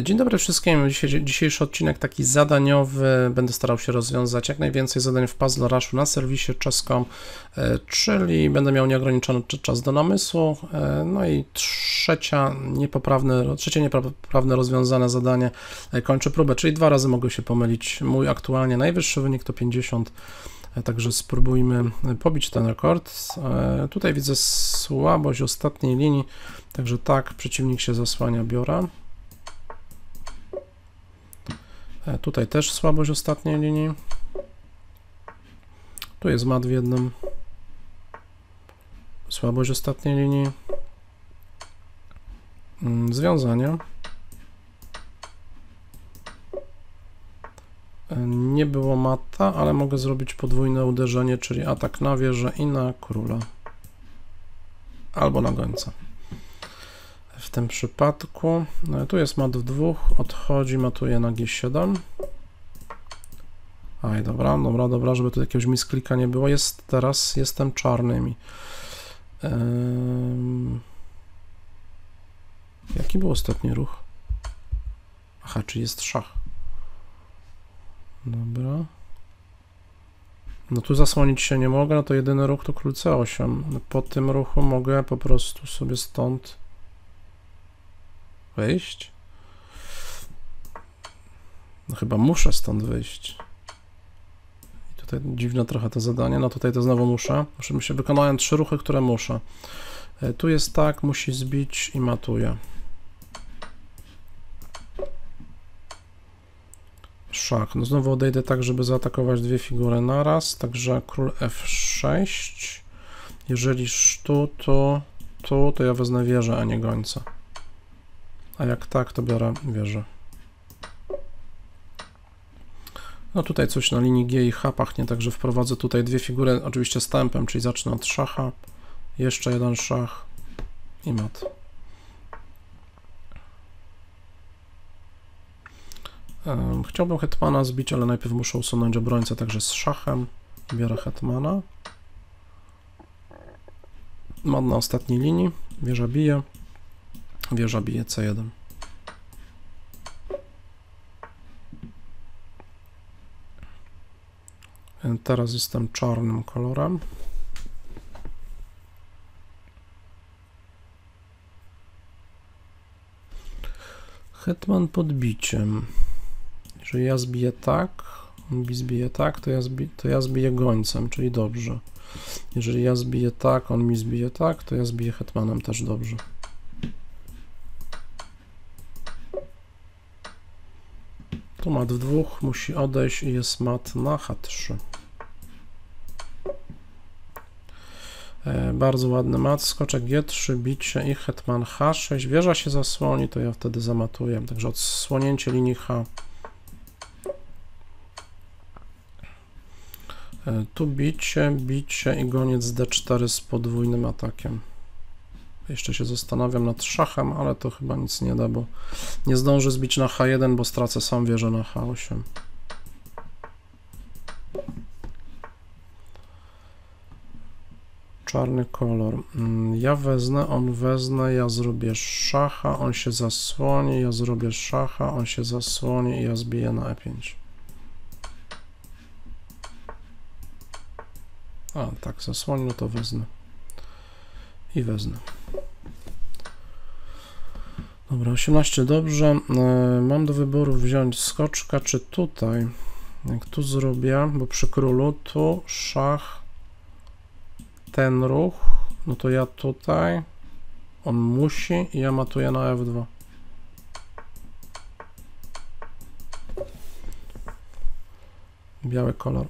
Dzień dobry wszystkim. Dzisiejszy odcinek taki zadaniowy. Będę starał się rozwiązać jak najwięcej zadań w Puzzle Rushu na serwisie czeską, e, czyli będę miał nieograniczony czas do namysłu. E, no i trzecia niepoprawne, trzecie niepoprawne rozwiązane zadanie e, kończy próbę, czyli dwa razy mogę się pomylić. Mój aktualnie najwyższy wynik to 50. Także spróbujmy pobić ten rekord. Tutaj widzę słabość ostatniej linii, także tak, przeciwnik się zasłania, biorę. E, tutaj też słabość ostatniej linii. Tu jest mat w jednym. Słabość ostatniej linii. Mm, związanie. E, nie było mata, ale mogę zrobić podwójne uderzenie, czyli atak na wieżę i na króla. Albo na gońca tym przypadku. No, tu jest mat w dwóch, odchodzi, matuje na G7. Aj, dobra, dobra, dobra, żeby tu jakiegoś misklika nie było. Jest teraz, jestem czarnymi. Um, jaki był ostatni ruch? Aha, czy jest szach. Dobra. No tu zasłonić się nie mogę, no to jedyny ruch to król C8. Po tym ruchu mogę po prostu sobie stąd Wyjść? No chyba muszę stąd wyjść. Tutaj dziwne trochę to zadanie. No tutaj to znowu muszę. Muszę się wykonałem trzy ruchy, które muszę. E, tu jest tak, musi zbić i matuje. Szach. No znowu odejdę tak, żeby zaatakować dwie figury naraz. Także król F6. Jeżeli tu, to tu, to ja wezmę wieżę, a nie gońca. A jak tak, to biorę wieżę. No tutaj coś na linii G i H pachnie, także wprowadzę tutaj dwie figury, oczywiście z tempem, czyli zacznę od szacha, jeszcze jeden szach i mat. Chciałbym hetmana zbić, ale najpierw muszę usunąć obrońcę także z szachem. Biorę hetmana. Mat na ostatniej linii, wieża bije. Wieża bije C1. Teraz jestem czarnym kolorem. Hetman podbiciem. Jeżeli ja zbiję tak, on zbije tak, to ja, zbi to ja zbiję gońcem, czyli dobrze. Jeżeli ja zbiję tak, on mi zbije tak, to ja zbiję hetmanem też dobrze. Tu mat w dwóch, musi odejść i jest mat na H3. E, bardzo ładny mat, skoczek G3, bicie i hetman H6. Wieża się zasłoni, to ja wtedy zamatuję. Także odsłonięcie linii H. E, tu bicie, bicie i goniec D4 z podwójnym atakiem. Jeszcze się zastanawiam nad szachem, ale to chyba nic nie da, bo nie zdążę zbić na H1, bo stracę sam wieżę na H8. Czarny kolor. Mm, ja wezmę, on wezmę, ja zrobię szacha, on się zasłoni, ja zrobię szacha, on się zasłoni i ja zbiję na E5. A, tak, zasłoni, no to wezmę. I wezmę. Dobra, 18 dobrze. E, mam do wyboru wziąć skoczka, czy tutaj. Jak tu zrobię, bo przy królu tu szach, ten ruch, no to ja tutaj, on musi i ja matuję na F2. Biały kolor.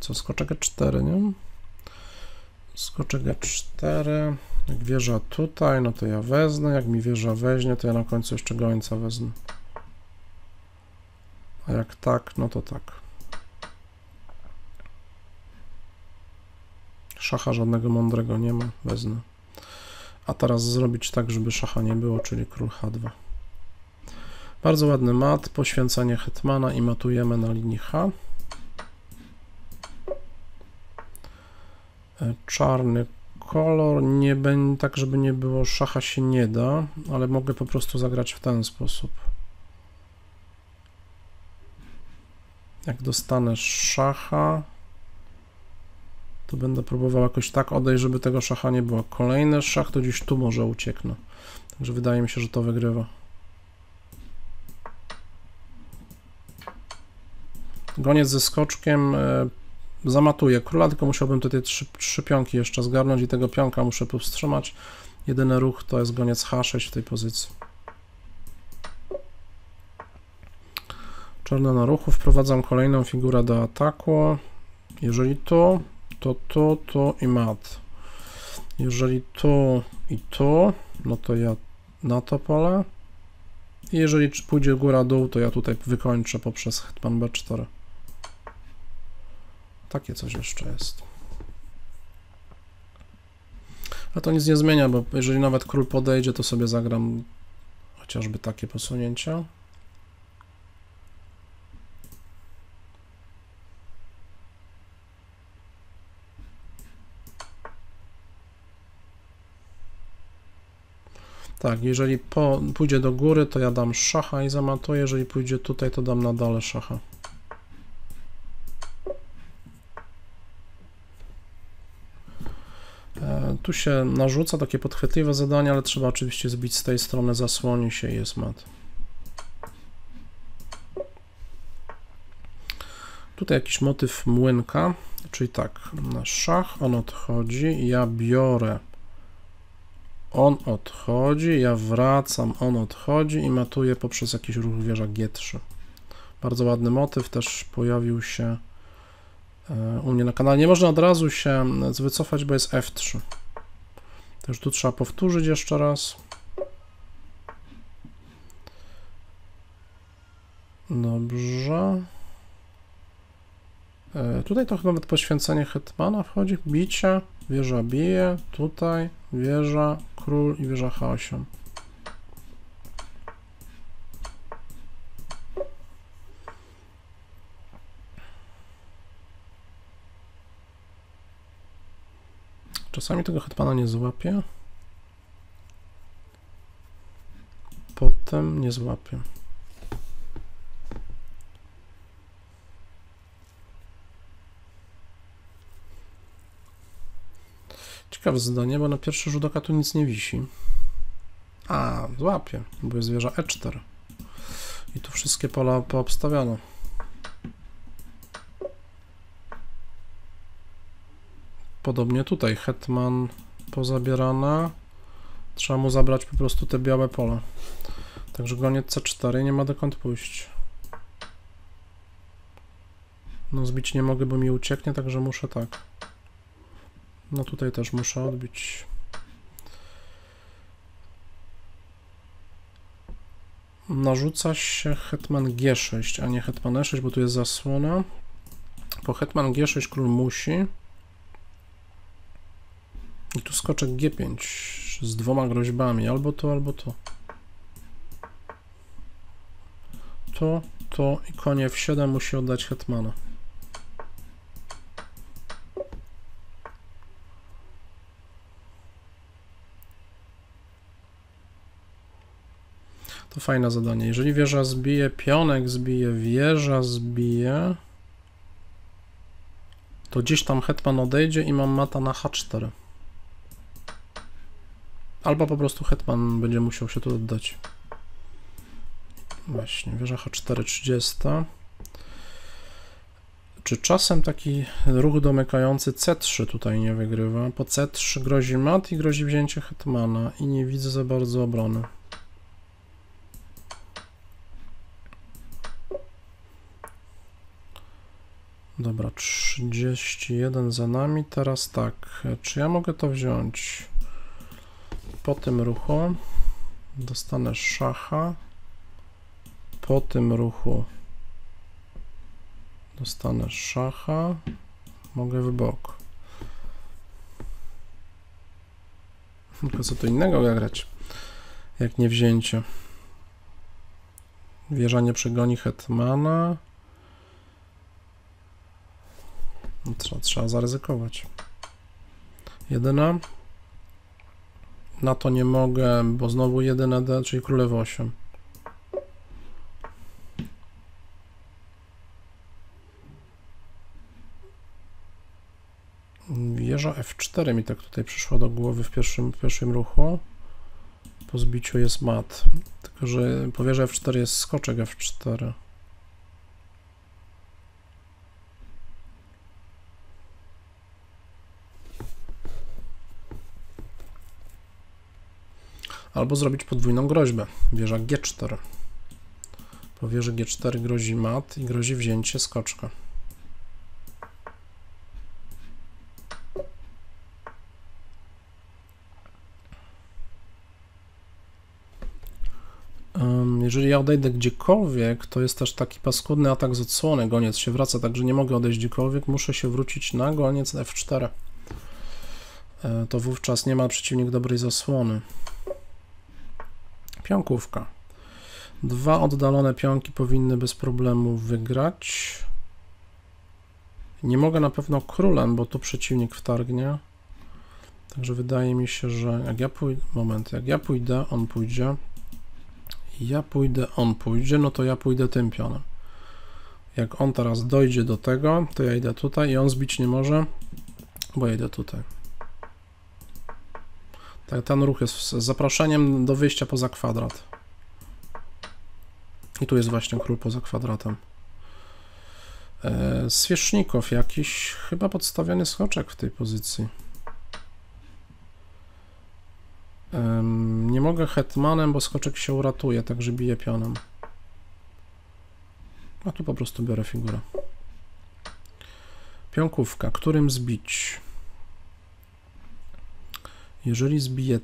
Co, skoczek E4, nie? Skoczek G4. Jak wieża tutaj, no to ja wezmę. Jak mi wieża weźmie, to ja na końcu jeszcze gońca wezmę. A jak tak, no to tak. Szacha żadnego mądrego nie ma, wezmę. A teraz zrobić tak, żeby szacha nie było, czyli król H2. Bardzo ładny mat, poświęcanie hetmana i matujemy na linii H. czarny kolor nie będzie, tak żeby nie było szacha się nie da, ale mogę po prostu zagrać w ten sposób. Jak dostanę szacha, to będę próbował jakoś tak odejść, żeby tego szacha nie było. Kolejny szach to gdzieś tu może ucieknę. Także wydaje mi się, że to wygrywa. Goniec ze skoczkiem zamatuje króla, tylko musiałbym tutaj trzy, trzy pionki jeszcze zgarnąć i tego pionka muszę powstrzymać. Jedyny ruch to jest goniec H6 w tej pozycji. Czarno na ruchu, wprowadzam kolejną figurę do ataku. Jeżeli tu, to tu, tu i mat. Jeżeli tu i tu, no to ja na to pole. I jeżeli pójdzie góra-dół, to ja tutaj wykończę poprzez hetman b4. Takie coś jeszcze jest. A to nic nie zmienia, bo jeżeli nawet król podejdzie, to sobie zagram chociażby takie posunięcia. Tak, jeżeli po, pójdzie do góry, to ja dam szacha i zamatuję, jeżeli pójdzie tutaj, to dam na dole szacha. Tu się narzuca takie podchwytliwe zadanie, ale trzeba oczywiście zbić z tej strony, zasłoni się i jest mat. Tutaj jakiś motyw młynka, czyli tak, na szach on odchodzi, ja biorę on odchodzi, ja wracam, on odchodzi i matuję poprzez jakiś ruch wieża G3. Bardzo ładny motyw, też pojawił się e, u mnie na kanale. Nie można od razu się wycofać, bo jest F3. Też tu trzeba powtórzyć jeszcze raz. Dobrze. E, tutaj to chyba nawet poświęcenie hetmana wchodzi, bicie, wieża bije, tutaj wieża, król i wieża H8. Czasami tego hetmana nie złapię. Potem nie złapię. Ciekawe zadanie, bo na pierwszy rzut oka tu nic nie wisi. A, złapie, bo jest wieża E4. I tu wszystkie pola poobstawiano. Podobnie tutaj, hetman pozabierana. Trzeba mu zabrać po prostu te białe pola. Także goniec C4 nie ma dokąd pójść. No zbić nie mogę, bo mi ucieknie, także muszę tak. No tutaj też muszę odbić. Narzuca się hetman G6, a nie hetman E6, bo tu jest zasłona. Po hetman G6 król musi. I tu skoczek G5 z dwoma groźbami, albo to, albo to. To, to i konie w 7 musi oddać hetmana. To fajne zadanie. Jeżeli wieża zbije, pionek zbije, wieża zbije, to gdzieś tam hetman odejdzie i mam mata na h4. Albo po prostu hetman będzie musiał się tu oddać. Właśnie, wieża h4 30. Czy czasem taki ruch domykający c3 tutaj nie wygrywa? Po c3 grozi mat i grozi wzięcie hetmana i nie widzę za bardzo obrony. Dobra, 31 za nami. Teraz tak, czy ja mogę to wziąć po tym ruchu? Dostanę szacha. Po tym ruchu dostanę szacha. Mogę w bok. Tylko co to innego zagrać, jak nie wzięcie. Wieża nie przegoni hetmana. No, trzeba, trzeba zaryzykować. Jedyna. Na to nie mogę, bo znowu jedyne D, czyli królew 8. Wieża F4 mi tak tutaj przyszła do głowy w pierwszym, w pierwszym ruchu. Po zbiciu jest mat. Tylko, że po wieży F4 jest skoczek F4. Albo zrobić podwójną groźbę. Wieża G4. Po wieży G4 grozi mat i grozi wzięcie skoczka. Jeżeli ja odejdę gdziekolwiek, to jest też taki paskudny atak z odsłony. Goniec się wraca, także nie mogę odejść gdziekolwiek. Muszę się wrócić na goniec F4. E, to wówczas nie ma przeciwnik dobrej zasłony. Pionkówka. Dwa oddalone pionki powinny bez problemu wygrać. Nie mogę na pewno królem, bo tu przeciwnik wtargnie. Także wydaje mi się, że jak ja pójdę, moment, jak ja pójdę, on pójdzie, ja pójdę, on pójdzie, no to ja pójdę tym pionem. Jak on teraz dojdzie do tego, to ja idę tutaj i on zbić nie może, bo ja idę tutaj. Tak, ten ruch jest z zaproszeniem do wyjścia poza kwadrat. I tu jest właśnie król poza kwadratem. E, jakiś, chyba podstawiony skoczek w tej pozycji. Nie mogę hetmanem, bo skoczek się uratuje, także biję pionem. A tu po prostu biorę figurę. Pionkówka. Którym zbić? Jeżeli zbiję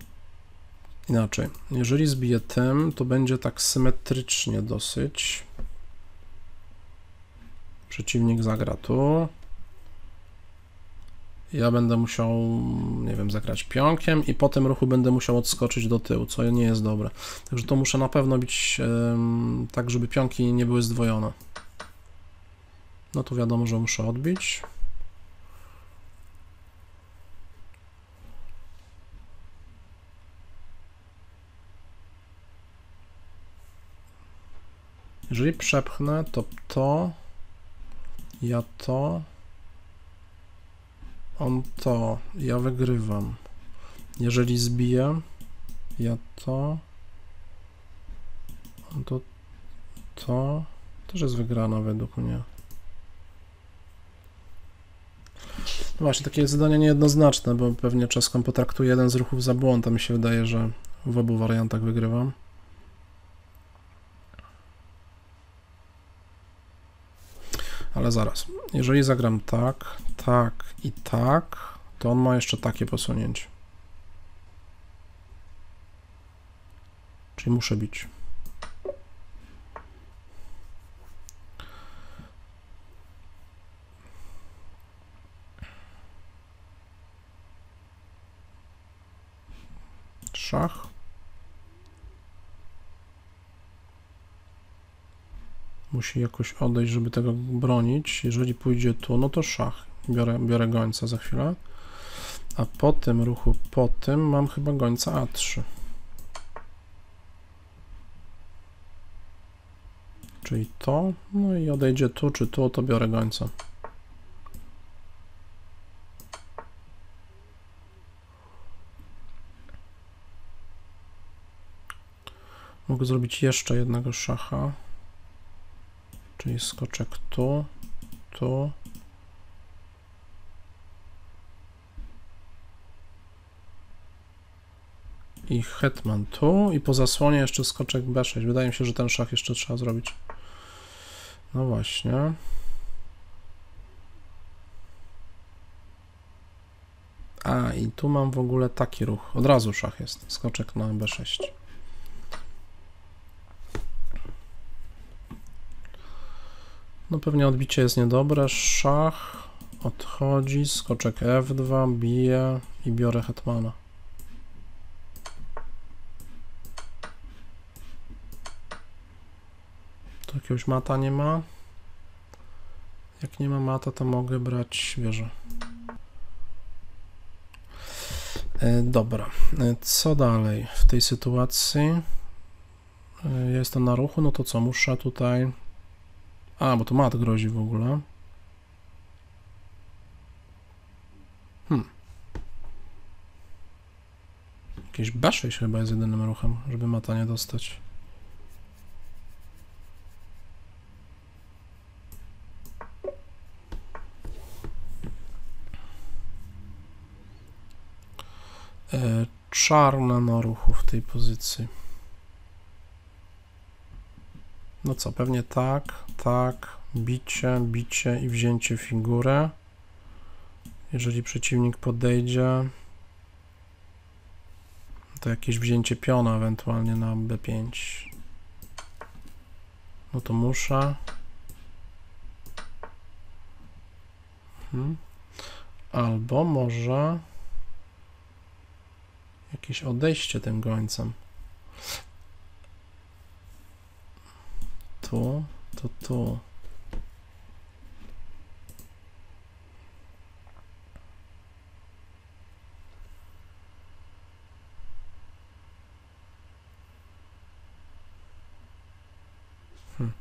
inaczej, jeżeli zbiję tym, to będzie tak symetrycznie dosyć. Przeciwnik zagra tu. Ja będę musiał, nie wiem, zagrać pionkiem i po tym ruchu będę musiał odskoczyć do tyłu, co nie jest dobre. Także to muszę na pewno być tak, żeby pionki nie były zdwojone. No to wiadomo, że muszę odbić. Jeżeli przepchnę, to to, ja to, on to, ja wygrywam. Jeżeli zbiję, ja to, on to, to, też jest wygrana według mnie. No właśnie, takie zadanie niejednoznaczne, bo pewnie czasem potraktuję jeden z ruchów za błąd, a mi się wydaje, że w obu wariantach wygrywam. Ale zaraz, jeżeli zagram tak, tak i tak, to on ma jeszcze takie posunięcie. Czyli muszę bić. Szach. Musi jakoś odejść, żeby tego bronić. Jeżeli pójdzie tu, no to szach. Biorę, biorę gońca za chwilę. A po tym ruchu, po tym mam chyba gońca A3. Czyli to, no i odejdzie tu czy tu, to biorę gońca. Mogę zrobić jeszcze jednego szacha. Czyli skoczek tu, tu. I hetman tu i po zasłonie jeszcze skoczek b6. Wydaje mi się, że ten szach jeszcze trzeba zrobić. No właśnie. A, i tu mam w ogóle taki ruch. Od razu szach jest. Skoczek na b6. No pewnie odbicie jest niedobre. Szach odchodzi, skoczek F2, bije i biorę hetmana. Tu jakiegoś mata nie ma. Jak nie ma mata, to mogę brać wieżę. E, Dobra, E, co dalej w tej sytuacji? E, Ja jestem na ruchu, no to co, muszę tutaj... A, bo to mat grozi w ogóle. Hmm. Jakieś B6 chyba jest jedynym ruchem, żeby mata nie dostać. E, Czarna na ruchu w tej pozycji. No co, pewnie tak, tak, bicie, bicie i wzięcie figurę. Jeżeli przeciwnik podejdzie, to jakieś wzięcie piona ewentualnie na B5. No to muszę. Mhm. Albo może jakieś odejście tym gońcem. Tu, to tu. Hmm.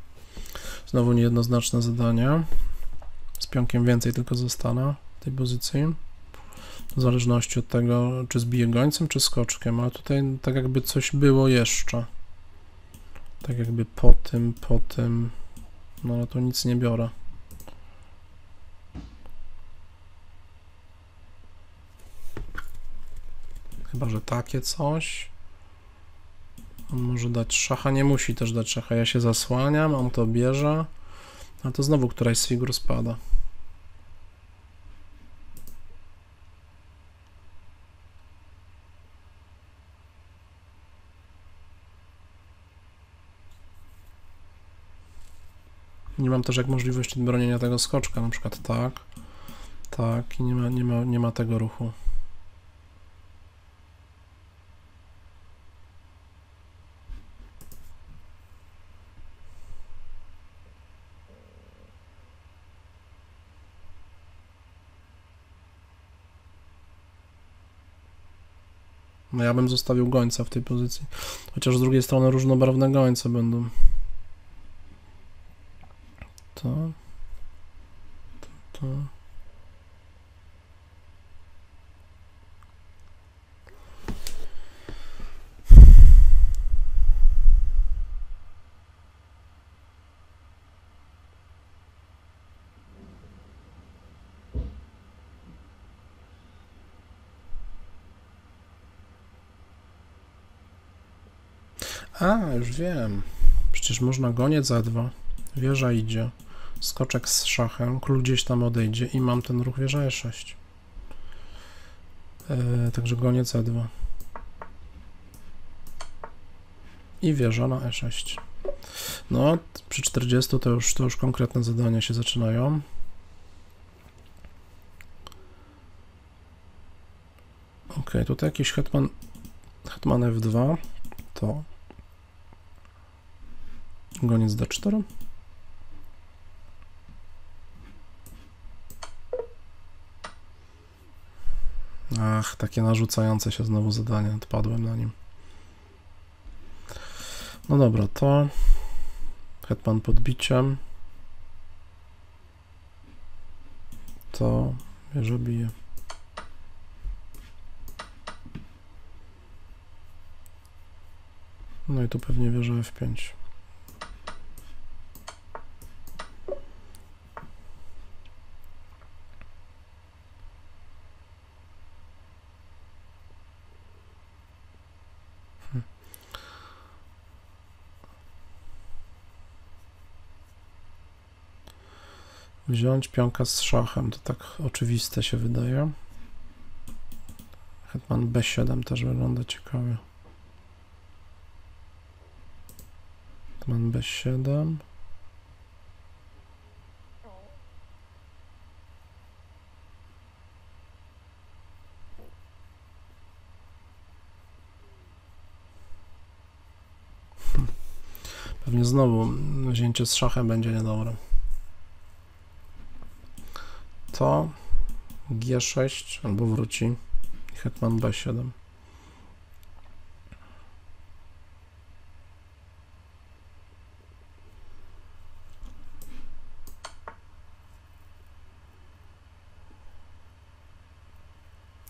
Znowu niejednoznaczne zadanie. Z pionkiem więcej tylko zostanę w tej pozycji. W zależności od tego, czy zbiję gońcem, czy skoczkiem, ale tutaj tak jakby coś było jeszcze. Tak jakby po tym, po tym. No ale to nic nie biorę. Chyba, że takie coś. On może dać szacha, nie musi też dać szacha. Ja się zasłaniam, on to bierze. A to znowu któraś z figur spada. Nie mam też jak możliwości bronienia tego skoczka, na przykład tak, tak i nie ma, nie ma, nie ma tego ruchu. No ja bym zostawił gońca w tej pozycji. Chociaż z drugiej strony różnobarwne gońce będą. To. To. to. A, już wiem. Przecież można goniec za dwa. Wieża idzie. Skoczek z szachem. Król gdzieś tam odejdzie i mam ten ruch wieża E6. Yy, także goniec E2. I wieża na E6. No, przy 40 to już, to już konkretne zadania się zaczynają. Ok, tutaj jakiś hetman, hetman F2. To Goniec D4. Ach, takie narzucające się znowu zadanie. Odpadłem na nim. No dobra, to hetman podbiciem. To wieża bije. No i tu pewnie wieża F5. Wziąć pionka z szachem, to tak oczywiste się wydaje. Hetman B7 też wygląda ciekawie. Hetman B7. Pewnie znowu wzięcie z szachem będzie niedobre. To G6 albo wróci hetman b7.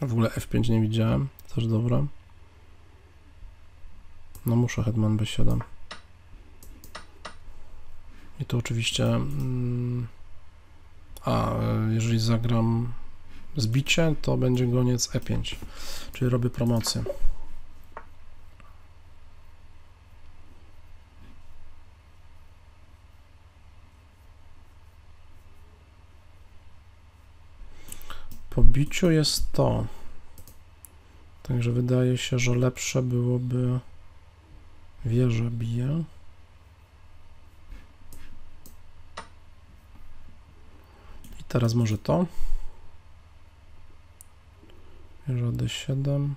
W ogóle F5 nie widziałem, też dobra. No muszę hetman b7. I tu oczywiście... Mm, a, jeżeli zagram zbicie, to będzie goniec e5, czyli robię promocję. Po biciu jest to. Także wydaje się, że lepsze byłoby wieża bije. Teraz może to. Wieża d7.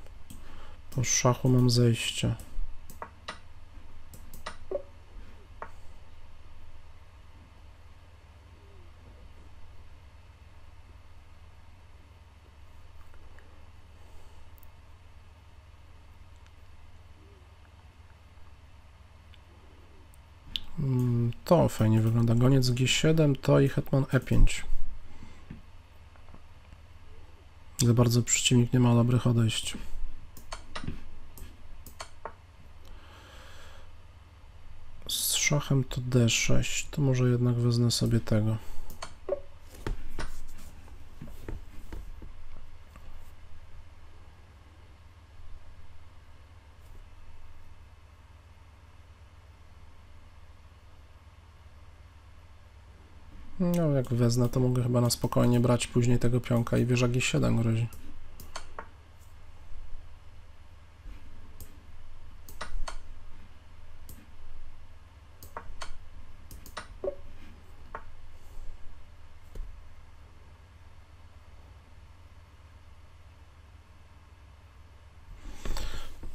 Po szachu mam zejście. Mm, to fajnie wygląda. Goniec G7 to i hetman E5. Za bardzo przeciwnik nie ma dobrych odejść. Z szachem to D6. To może jednak wezmę sobie tego. No, jak wezmę, to mogę chyba na spokojnie brać później tego pionka i wieża G7 grozi.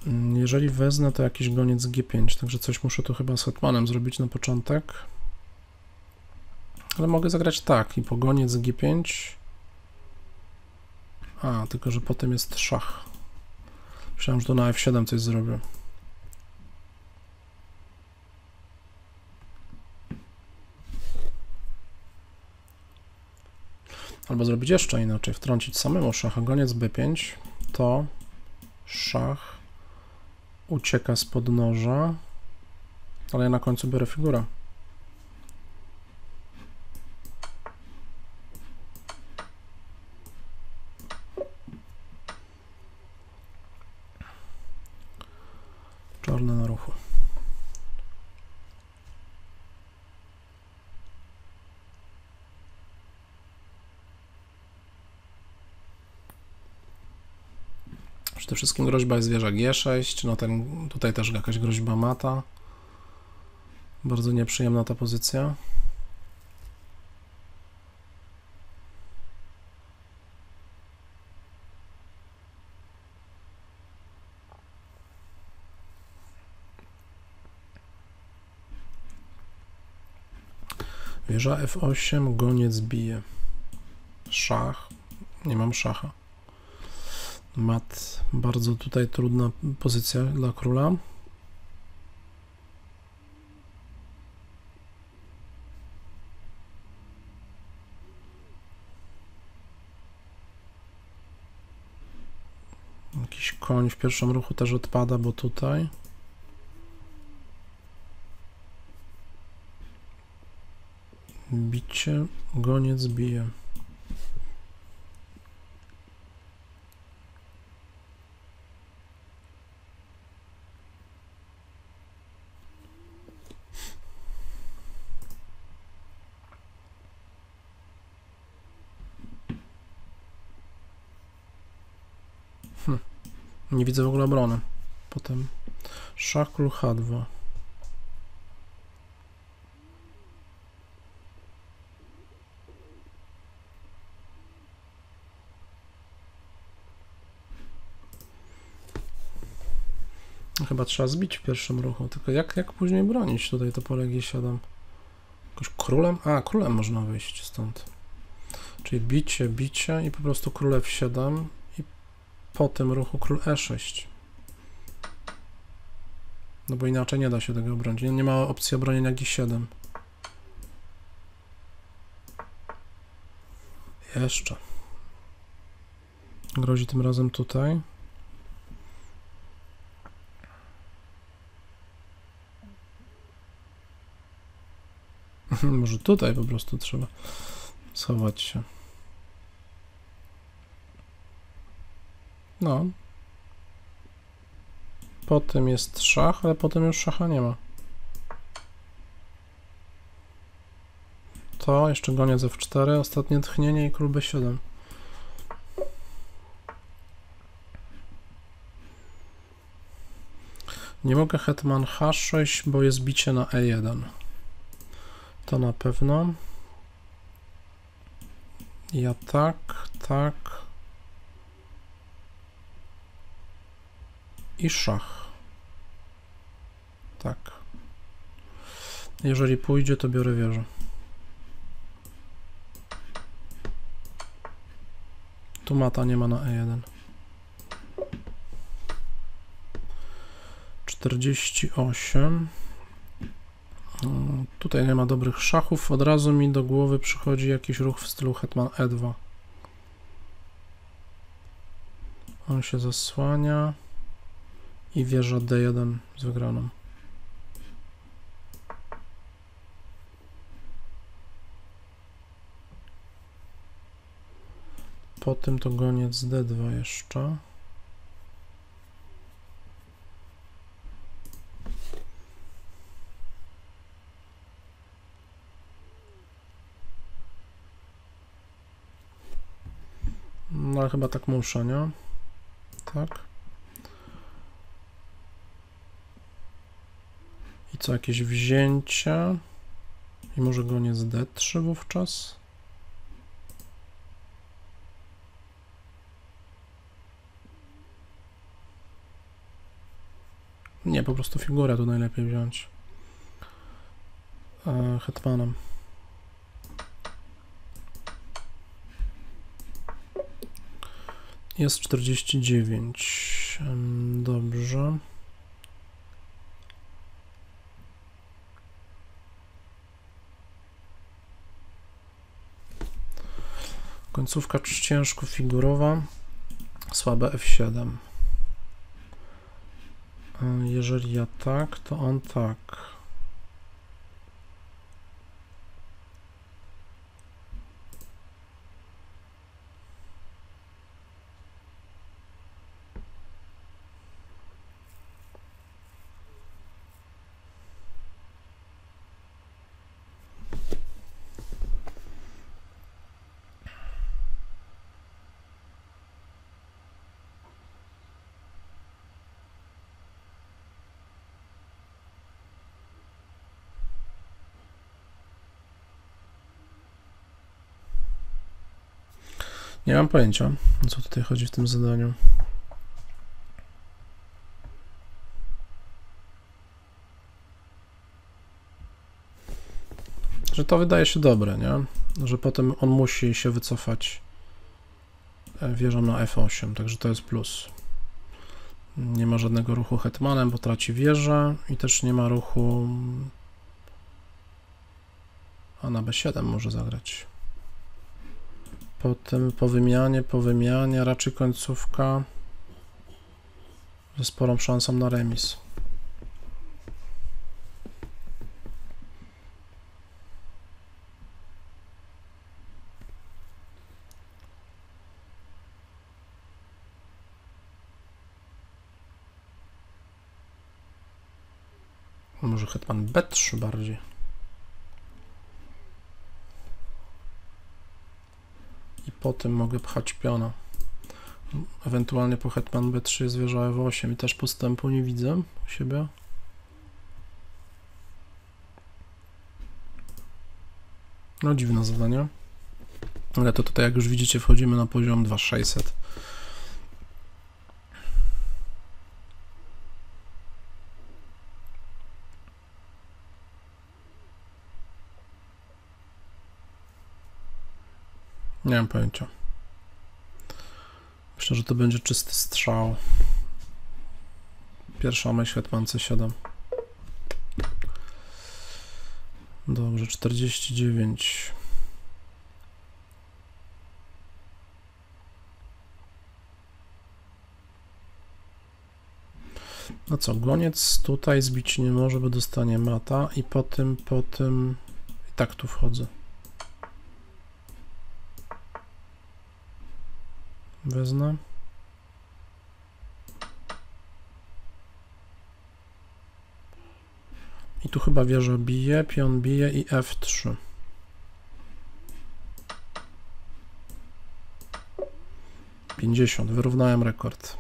Mm, jeżeli wezmę, to jakiś goniec G5, także coś muszę tu chyba z hetmanem zrobić na początek. Ale mogę zagrać tak i pogoniec G5. A, tylko że potem jest szach. Myślałem, że to na F7 coś zrobię. Albo zrobić jeszcze inaczej, wtrącić samemu szacha. Goniec B5 to szach ucieka z podnoża, ale ja na końcu biorę figurę. Czarne na ruchu. Przede wszystkim groźba jest wieża G6, no ten, tutaj też jakaś groźba mata. Bardzo nieprzyjemna ta pozycja. Wieża F8, goniec bije. Szach. Nie mam szacha. Mat, bardzo tutaj trudna pozycja dla króla. Jakiś koń w pierwszym ruchu też odpada, bo tutaj. Bicie, goniec bije. Hm. Nie widzę w ogóle obrony. Potem szach król H2. Chyba trzeba zbić w pierwszym ruchu, tylko jak, jak później bronić tutaj to pole G7? Jakoś królem? A, królem można wyjść stąd. Czyli bicie, bicie i po prostu królew 7 i po tym ruchu król e6. No bo inaczej nie da się tego obronić. Nie, nie ma opcji obronienia g7. Jeszcze. Grozi tym razem tutaj. Może tutaj po prostu trzeba schować się. No. Potem jest szach, ale potem już szacha nie ma. To, jeszcze goniec f4, ostatnie tchnienie i król b7. Nie mogę hetman h6, bo jest bicie na e1. To na pewno. Ja tak, tak. I szach. Tak. Jeżeli pójdzie, to biorę wieżę. Tu mata nie ma na E1. 48. Tutaj nie ma dobrych szachów. Od razu mi do głowy przychodzi jakiś ruch w stylu hetman E2. On się zasłania i wieża D1 z wygraną. Po tym to goniec D2 jeszcze. No chyba tak muszę, nie? Tak. Co, jakieś wzięcie? I może goniec D3 wówczas? Nie, po prostu figurę tu najlepiej wziąć. E, hetmanem. Jest 49. Dobrze. Końcówka ciężko figurowa. Słabe F7. Jeżeli ja tak, to on tak. Nie mam pojęcia, o co tutaj chodzi w tym zadaniu. Że to wydaje się dobre, nie? Że potem on musi się wycofać e, wieżą na f8, także to jest plus. Nie ma żadnego ruchu hetmanem, bo traci wieżę i też nie ma ruchu a na b7 może zagrać. Potem po wymianie, po wymianie, raczej końcówka ze sporą szansą na remis. Może hetman b3 bardziej. Po tym mogę pchać piona. Ewentualnie po hetman b3 jest wieża f8 i też postępu nie widzę u siebie. No dziwne zadanie. Ale to tutaj jak już widzicie wchodzimy na poziom 2600. Nie mam pojęcia. Myślę, że to będzie czysty strzał. Pierwsza myśl hetman c7. Dobrze, 49. No co, goniec tutaj zbić nie może, bo dostanie mata i po tym, po tym i tak tu wchodzę. Wezmę. I tu chyba wieża bije, pion bije i F3. Pięćdziesiąt, wyrównałem rekord.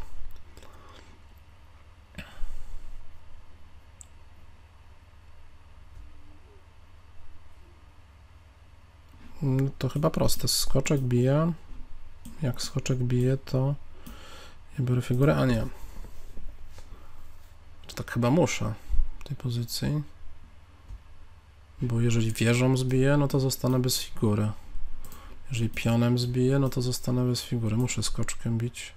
Mm, To chyba proste. Skoczek bije. Jak skoczek bije, to ja biorę figurę, a nie. Czy tak chyba muszę w tej pozycji. Bo jeżeli wieżą zbiję, no to zostanę bez figury. Jeżeli pionem zbiję, no to zostanę bez figury. Muszę skoczkiem bić.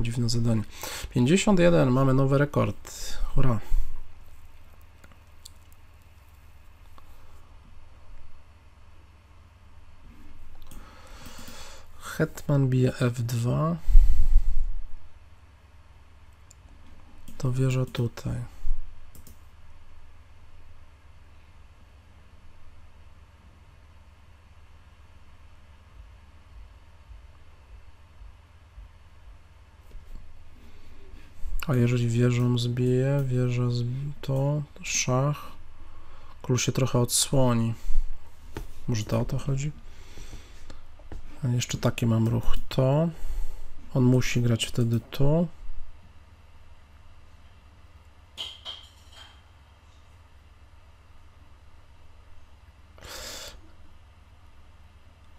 Dziwne zadanie. 51, mamy nowy rekord. Hurra. Hetman bije F2. To wieża tutaj. A jeżeli wieżą zbije, wieża z... to szach, król się trochę odsłoni. Może to o to chodzi? A jeszcze taki mam ruch to. On musi grać wtedy tu.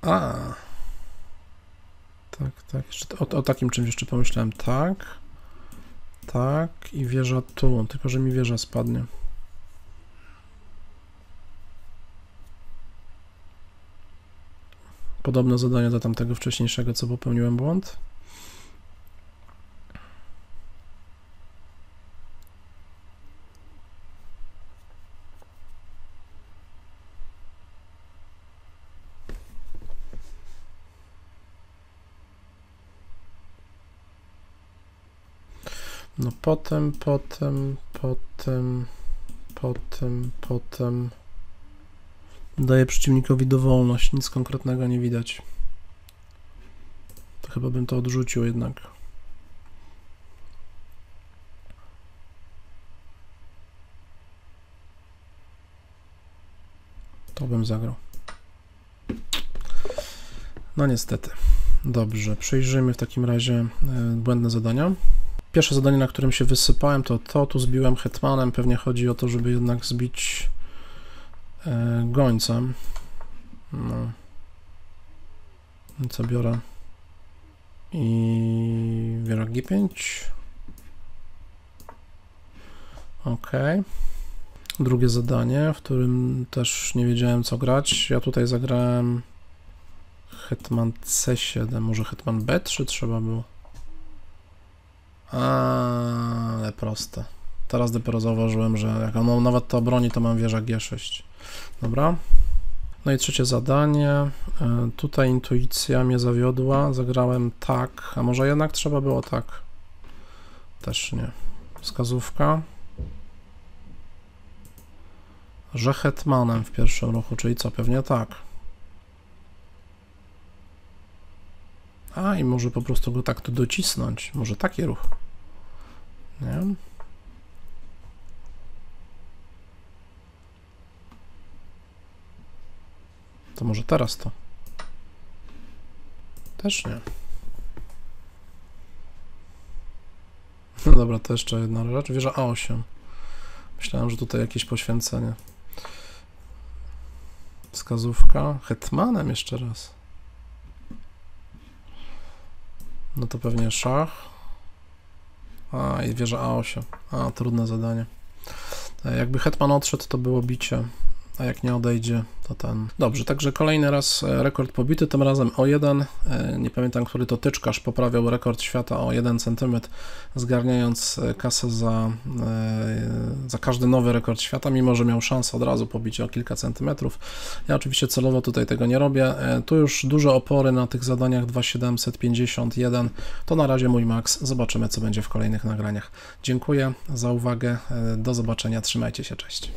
A. Tak, tak. Jeszcze o, o takim czymś jeszcze pomyślałem. Tak. Tak. I wieża tu. Tylko, że mi wieża spadnie. Podobne zadanie do tamtego wcześniejszego, co popełniłem błąd. No potem, potem, potem, potem, potem daje przeciwnikowi dowolność, nic konkretnego nie widać. To chyba bym to odrzucił jednak. To bym zagrał. No niestety. Dobrze, przejrzyjmy w takim razie e, błędne zadania. Pierwsze zadanie, na którym się wysypałem, to to. Tu zbiłem hetmanem. Pewnie chodzi o to, żeby jednak zbić gońcem. No. Co biorę? I biorę G5. Ok. Drugie zadanie, w którym też nie wiedziałem co grać. Ja tutaj zagrałem Hetman C7, może Hetman B3 trzeba było. Ale proste. Teraz dopiero zauważyłem, że jak on nawet to obroni, to mam wieża G6. Dobra. No i trzecie zadanie. E, Tutaj intuicja mnie zawiodła. Zagrałem tak, a może jednak trzeba było tak. Też nie. Wskazówka. Że hetmanem w pierwszym ruchu, czyli co? Pewnie tak. A i może po prostu go tak tu docisnąć. Może taki ruch. Nie? To może teraz to. Też nie. No dobra, to jeszcze jedna rzecz. Wieża A8. Myślałem, że tutaj jakieś poświęcenie. Wskazówka. Hetmanem jeszcze raz. No to pewnie szach. A, i wieża A8. A, trudne zadanie. E, Jakby hetman odszedł, to było bicie. A jak nie odejdzie, to ten. Dobrze, także kolejny raz e, rekord pobity, tym razem o 1. E, Nie pamiętam, który to tyczkarz poprawiał rekord świata o 1 cm, zgarniając e, kasę za, za każdy nowy rekord świata, mimo że miał szansę od razu pobić o kilka centymetrów. Ja oczywiście celowo tutaj tego nie robię. Tu już duże opory na tych zadaniach 2751. To na razie mój maks. Zobaczymy, co będzie w kolejnych nagraniach. Dziękuję za uwagę. Do zobaczenia. Trzymajcie się. Cześć.